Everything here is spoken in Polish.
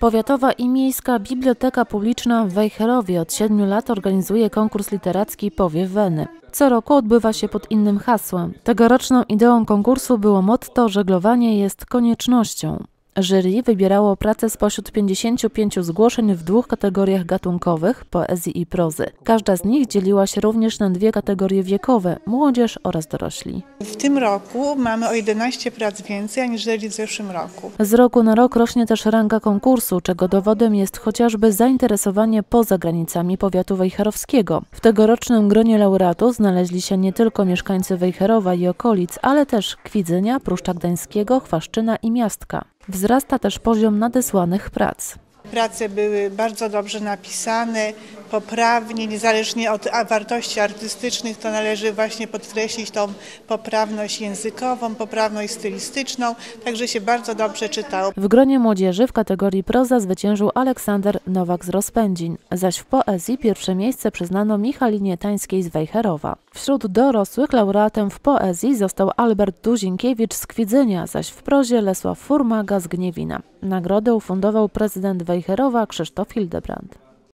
Powiatowa i Miejska Biblioteka Publiczna w Wejherowie od siedmiu lat organizuje konkurs literacki Powiew Weny. Co roku odbywa się pod innym hasłem. Tegoroczną ideą konkursu było motto Żeglowanie jest koniecznością. Jury wybierało pracę spośród 55 zgłoszeń w dwóch kategoriach gatunkowych poezji i prozy. Każda z nich dzieliła się również na dwie kategorie wiekowe młodzież oraz dorośli. W tym roku mamy o 11 prac więcej aniżeli w zeszłym roku. Z roku na rok rośnie też ranga konkursu, czego dowodem jest chociażby zainteresowanie poza granicami powiatu wejherowskiego. W tegorocznym gronie laureatów znaleźli się nie tylko mieszkańcy Wejherowa i okolic, ale też Kwidzynia, Pruszcza Gdańskiego, Chwaszczyna i Miastka. Wzrasta też poziom nadesłanych prac. Prace były bardzo dobrze napisane, poprawnie, niezależnie od wartości artystycznych, to należy właśnie podkreślić tą poprawność językową, poprawność stylistyczną, także się bardzo dobrze czytało. W gronie młodzieży w kategorii proza zwyciężył Aleksander Nowak z Rozpędzin, zaś w poezji pierwsze miejsce przyznano Michalinie Tańskiej z Wejherowa. Wśród dorosłych laureatem w poezji został Albert Duzinkiewicz z Kwidzynia, zaś w prozie Lesław Furmaga z Gniewina. Nagrodę ufundował prezydent Wejherowa Krzysztof Hildebrand.